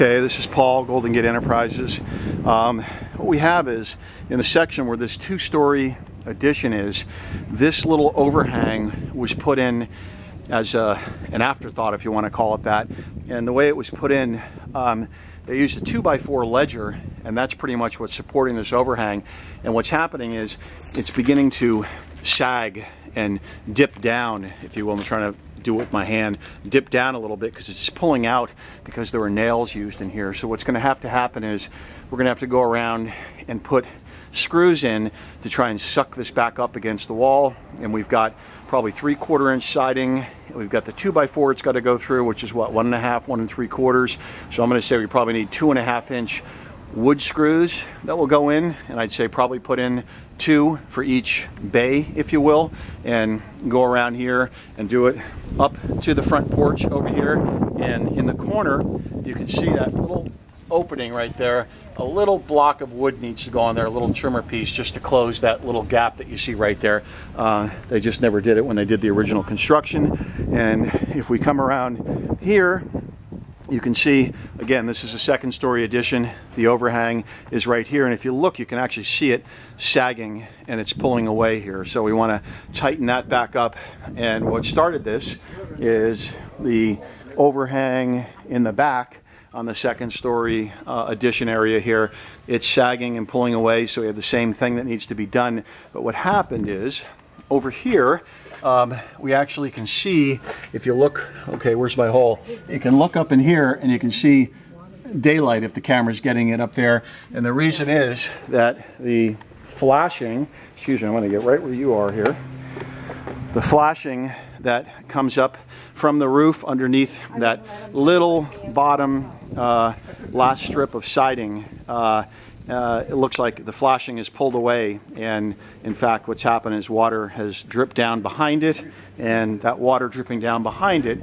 Okay, this is Paul, Golden Gate Enterprises. Um, what we have is, in the section where this two-story addition is, this little overhang was put in as a, an afterthought, if you want to call it that. And the way it was put in, um, they used a two by four ledger, and that's pretty much what's supporting this overhang. And what's happening is, it's beginning to sag and dip down, if you will. I'm trying to do it with my hand, dip down a little bit because it's pulling out because there were nails used in here. So what's going to have to happen is we're going to have to go around and put screws in to try and suck this back up against the wall. And we've got probably three quarter inch siding. We've got the two by four it's got to go through, which is what, one and a half, one and three quarters. So I'm going to say we probably need two and a half inch wood screws that will go in and I'd say probably put in two for each bay if you will and go around here and do it up to the front porch over here. And in the corner you can see that little opening right there. A little block of wood needs to go on there a little trimmer piece just to close that little gap that you see right there. Uh, they just never did it when they did the original construction. And if we come around here you can see, again, this is a second story addition. The overhang is right here. And if you look, you can actually see it sagging and it's pulling away here. So we want to tighten that back up. And what started this is the overhang in the back on the second story uh, addition area here. It's sagging and pulling away, so we have the same thing that needs to be done. But what happened is, over here, um, we actually can see, if you look, okay, where's my hole? You can look up in here and you can see daylight if the camera's getting it up there. And the reason is that the flashing, excuse me, I'm gonna get right where you are here. The flashing that comes up from the roof underneath that little bottom uh, last strip of siding uh, uh, it looks like the flashing is pulled away and in fact what's happened is water has dripped down behind it and that water dripping down behind it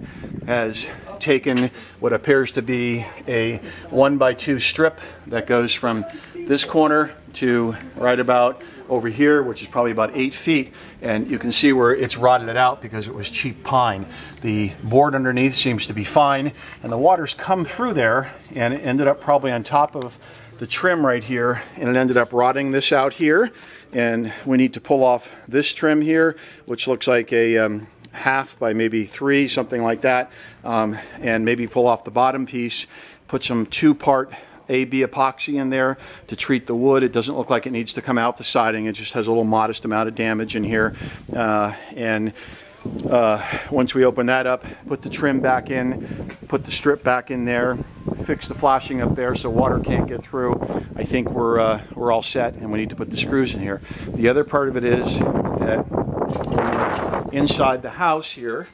has taken what appears to be a one by two strip that goes from this corner to right about over here which is probably about eight feet and you can see where it's rotted it out because it was cheap pine. The board underneath seems to be fine and the water's come through there and it ended up probably on top of the trim right here and it ended up rotting this out here. And we need to pull off this trim here which looks like a um, half by maybe three something like that um, and maybe pull off the bottom piece put some two-part AB epoxy in there to treat the wood. It doesn't look like it needs to come out the siding. It just has a little modest amount of damage in here. Uh, and uh, once we open that up, put the trim back in, put the strip back in there, fix the flashing up there so water can't get through. I think we're, uh, we're all set and we need to put the screws in here. The other part of it is that inside the house here,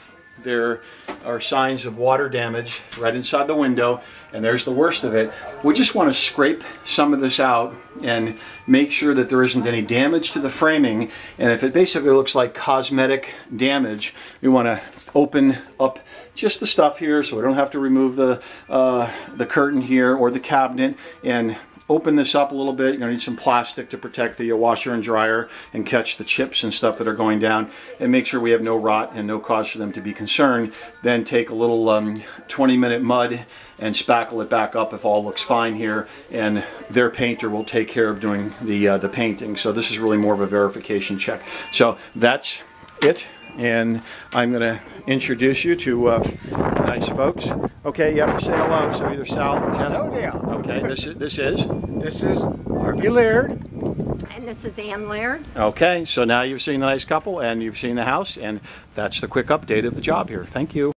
there are signs of water damage right inside the window and there's the worst of it. We just want to scrape some of this out and make sure that there isn't any damage to the framing and if it basically looks like cosmetic damage we want to open up just the stuff here so we don't have to remove the uh, the curtain here or the cabinet and open this up a little bit. You're gonna need some plastic to protect the washer and dryer and catch the chips and stuff that are going down and make sure we have no rot and no cause for them to be concerned. Then take a little um, 20 minute mud and spackle it back up if all looks fine here and their painter will take care of doing the, uh, the painting. So this is really more of a verification check. So that's it and I'm going to introduce you to uh, nice folks. Okay, you have to say hello, so either Sal or Jeff. Hello there. Okay, this is, this is? This is Harvey Laird. And this is Anne Laird. Okay, so now you've seen the nice couple and you've seen the house and that's the quick update of the job here. Thank you.